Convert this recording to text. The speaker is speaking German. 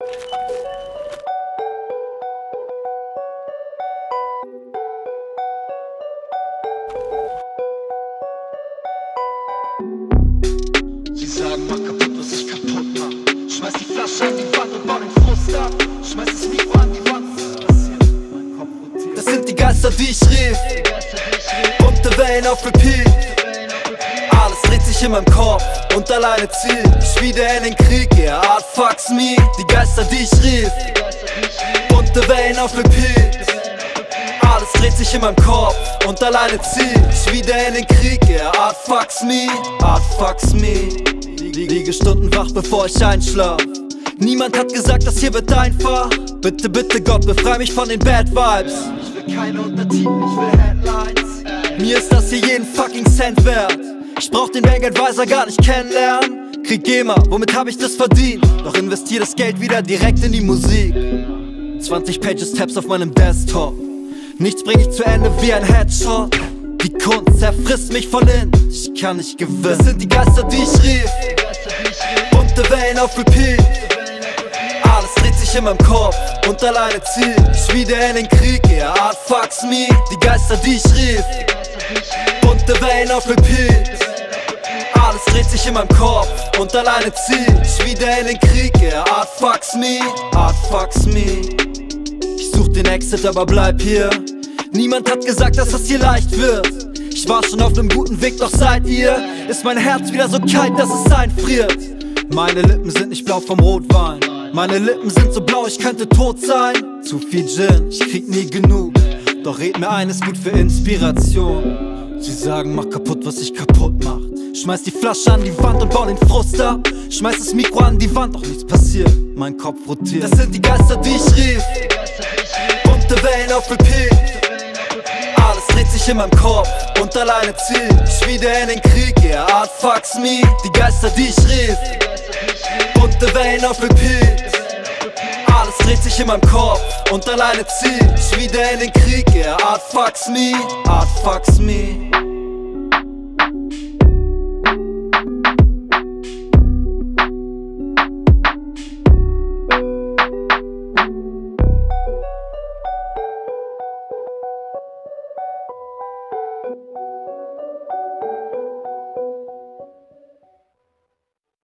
Sie sagen, mach kaputt, was ich kaputt mach. Schmeiß die Flasche an die Wand und bau den Frust ab. Schmeiß das Mikro an die Wand. Das sind die Geister, die ich rief. Die Geister, die ich rief. Bunte Wellen auf Repeat. Sich in meinem Kopf und alleine ziel ich wieder in den Krieg. Yeah, Art fucks me. Die Geister, die ich rief. Ich. Bunte Wellen auf Repeat. Alles dreht sich in meinem Kopf und alleine ziel ich wieder in den Krieg. Yeah, Art fucks me. Art fucks me. Liege Stunden wach, bevor ich einschlaf. Niemand hat gesagt, das hier wird einfach. Bitte, bitte Gott, befrei mich von den Bad Vibes. Ich will keine Untertitel, ich will Headlines. Mir ist das hier jeden fucking Cent wert. Ich brauch den Bankadvisor gar nicht kennenlernen. Krieg GEMA, womit hab ich das verdient? Doch investier das Geld wieder direkt in die Musik. 20 Pages Tabs auf meinem Desktop. Nichts bring ich zu Ende wie ein Headshot. Die Kunst zerfrisst mich von innen. Ich kann nicht gewinnen. Das sind die Geister, die ich rief. Bunte Wellen auf Repeat. Alles dreht sich in meinem Kopf und alleine ziel ich wieder in den Krieg. Yeah, Art fucks me. Die Geister, die ich rief. Bunte Wellen auf Repeat. Alles dreht sich in meinem Kopf und alleine ziel ich wieder in den Krieg. Yeah, Art fucks me, Art fucks me. Ich such den Exit, aber bleib hier. Niemand hat gesagt, dass das hier leicht wird. Ich war schon auf nem guten Weg, doch seit ihr ist mein Herz wieder so kalt, dass es einfriert. Meine Lippen sind nicht blau vom Rotwein. Meine Lippen sind so blau, ich könnte tot sein. Zu viel Gin, ich krieg nie genug. Doch red mir ein, ist gut für Inspiration. Sie sagen, mach kaputt, was sich kaputt macht. Schmeiß die Flasche an die Wand und bau den Frust ab. Schmeiß das Mikro an die Wand, doch nichts passiert. Mein Kopf rotiert. Das sind die Geister, die ich rief. Ich. Bunte Wellen auf Repeat. Alles dreht sich in meinem Kopf und alleine ziel ich wieder in den Krieg. Yeah, Art fucks me. Die Geister, die ich rief. Ich. Bunte Wellen auf Repeat. Alles dreht sich in meinem Kopf und alleine ziel ich wieder in den Krieg. Yeah, Art fucks me. Art fucks me.